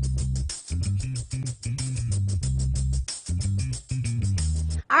Thank you.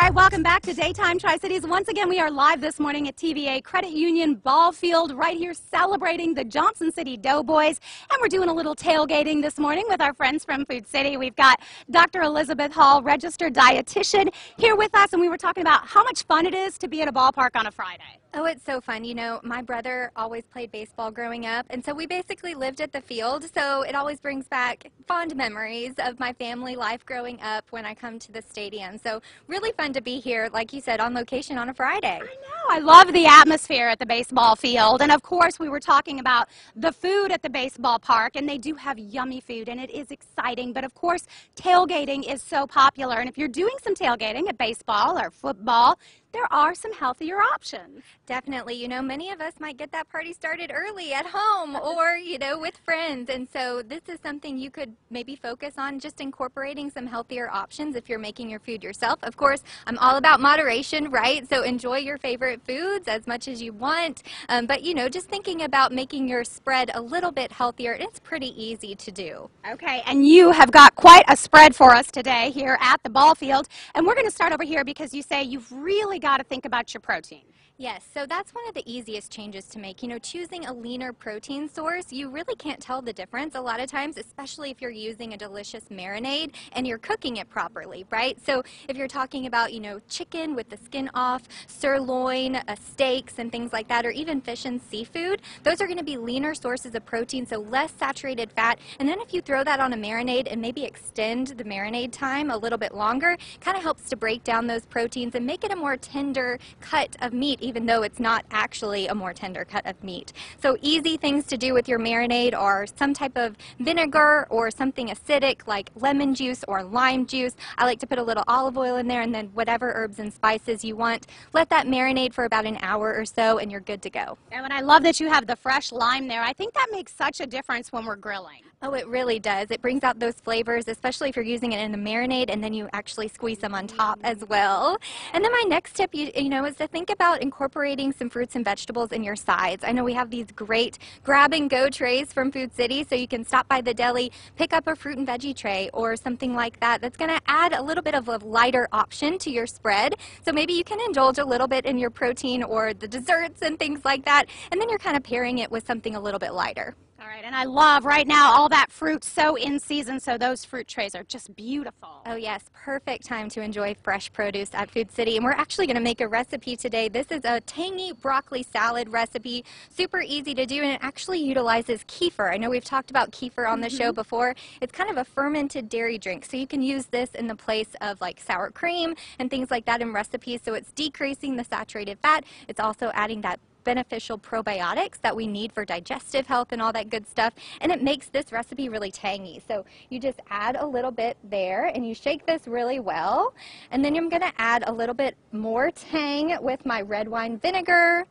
Right, welcome back to Daytime Tri Cities. Once again, we are live this morning at TVA Credit Union Ball Field, right here celebrating the Johnson City Doughboys. And we're doing a little tailgating this morning with our friends from Food City. We've got Dr. Elizabeth Hall, registered dietitian, here with us. And we were talking about how much fun it is to be at a ballpark on a Friday. Oh, it's so fun. You know, my brother always played baseball growing up, and so we basically lived at the field. So it always brings back fond memories of my family life growing up when I come to the stadium. So really fun to be here, like you said, on location on a Friday. I know. I love the atmosphere at the baseball field. And of course, we were talking about the food at the baseball park, and they do have yummy food, and it is exciting. But of course, tailgating is so popular. And if you're doing some tailgating at baseball or football, there are some healthier options. Definitely. You know, many of us might get that party started early at home or, you know, with friends. And so this is something you could maybe focus on just incorporating some healthier options if you're making your food yourself. Of course, I'm all about moderation, right? So enjoy your favorite foods as much as you want. Um, but, you know, just thinking about making your spread a little bit healthier, it's pretty easy to do. Okay, and you have got quite a spread for us today here at the ball field. And we're going to start over here because you say you've really got to think about your protein. Yes, so that's one of the easiest changes to make. You know, choosing a leaner protein source, you really can't tell the difference a lot of times, especially if you're using a delicious marinade and you're cooking it properly, right? So if you're talking about, you know, chicken with the skin off, sirloin, uh, steaks, and things like that, or even fish and seafood, those are going to be leaner sources of protein, so less saturated fat. And then if you throw that on a marinade and maybe extend the marinade time a little bit longer, kind of helps to break down those proteins and make it a more tender cut of meat even though it's not actually a more tender cut of meat. So easy things to do with your marinade are some type of vinegar or something acidic like lemon juice or lime juice. I like to put a little olive oil in there and then whatever herbs and spices you want. Let that marinate for about an hour or so and you're good to go. And I love that you have the fresh lime there. I think that makes such a difference when we're grilling. Oh, it really does. It brings out those flavors, especially if you're using it in a marinade and then you actually squeeze them on top as well. And then my next tip, you, you know, is to think about incorporating some fruits and vegetables in your sides. I know we have these great grab and go trays from Food City, so you can stop by the deli, pick up a fruit and veggie tray or something like that. That's going to add a little bit of a lighter option to your spread. So maybe you can indulge a little bit in your protein or the desserts and things like that, and then you're kind of pairing it with something a little bit lighter. Right, and I love right now all that fruit so in season, so those fruit trays are just beautiful. Oh yes, perfect time to enjoy fresh produce at Food City. And we're actually going to make a recipe today. This is a tangy broccoli salad recipe, super easy to do, and it actually utilizes kefir. I know we've talked about kefir on the show mm-hmm. before. It's kind of a fermented dairy drink, so you can use this in the place of like sour cream and things like that in recipes. So it's decreasing the saturated fat. It's also adding that beneficial probiotics that we need for digestive health and all that good stuff. And it makes this recipe really tangy. So you just add a little bit there and you shake this really well. And then I'm going to add a little bit more tang with my red wine vinegar.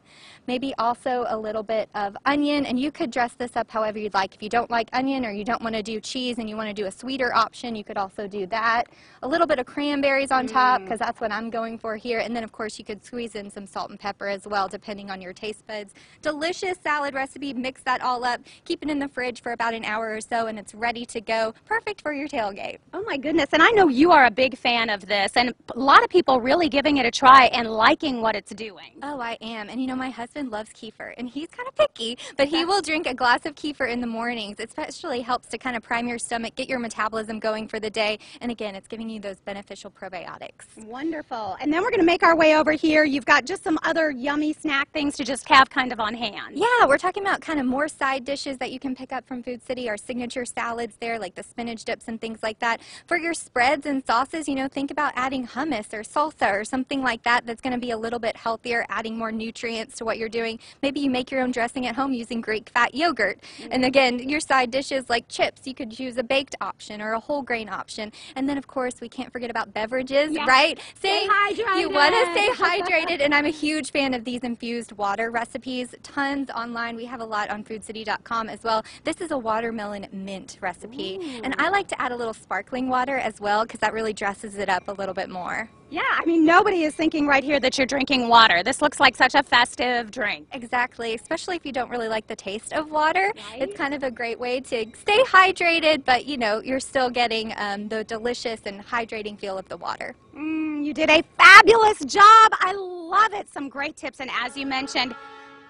Maybe also a little bit of onion. And you could dress this up however you'd like. If you don't like onion or you don't want to do cheese and you want to do a sweeter option, you could also do that. A little bit of cranberries on top mm. because that's what I'm going for here. And then of course you could squeeze in some salt and pepper as well depending on your taste buds. Delicious salad recipe. Mix that all up. Keep it in the fridge for about an hour or so and it's ready to go. Perfect for your tailgate. Oh my goodness, and I know you are a big fan of this, and a lot of people really giving it a try and liking what it's doing. Oh, I am. And you know, my husband loves kefir, and he's kind of picky, but he will drink a glass of kefir in the mornings. It especially helps to kind of prime your stomach, get your metabolism going for the day, and again, it's giving you those beneficial probiotics. Wonderful. And then we're going to make our way over here. You've got just some other yummy snack things to just have kind of on hand. Yeah, we're talking about kind of more side dishes that you can pick up from Food City, our signature salads there, like the spinach dips and things like that. For your spreads and sauces, you know, think about adding hummus or salsa or something like that that's going to be a little bit healthier, adding more nutrients to what you're doing. Maybe you make your own dressing at home using Greek fat yogurt. And mm-hmm. again, your side dishes like chips, you could use a baked option or a whole grain option. And then, of course, we can't forget about beverages, Yes. right? Stay hydrated. You want to stay hydrated, and I'm a huge fan of these infused water water recipes, tons online. We have a lot on foodcity.com as well. This is a watermelon mint recipe. Ooh. And I like to add a little sparkling water as well because that really dresses it up a little bit more. Yeah, I mean, nobody is thinking right here that you're drinking water. This looks like such a festive drink. Exactly, especially if you don't really like the taste of water. Right. It's kind of a great way to stay hydrated, but you know, you're still getting um, the delicious and hydrating feel of the water. Mm, you did a fabulous job. I love it. Some great tips. And as you mentioned,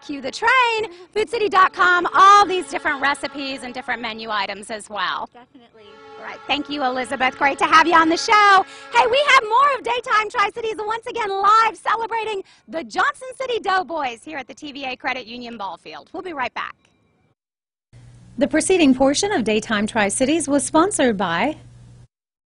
cue the train, foodcity.com, all these different recipes and different menu items as well. Definitely. All right. Thank you, Elizabeth. Great to have you on the show. Hey, we have more of Daytime Tri Cities once again live celebrating the Johnson City Doughboys here at the TVA Credit Union Ball Field. We'll be right back. The preceding portion of Daytime Tri Cities was sponsored by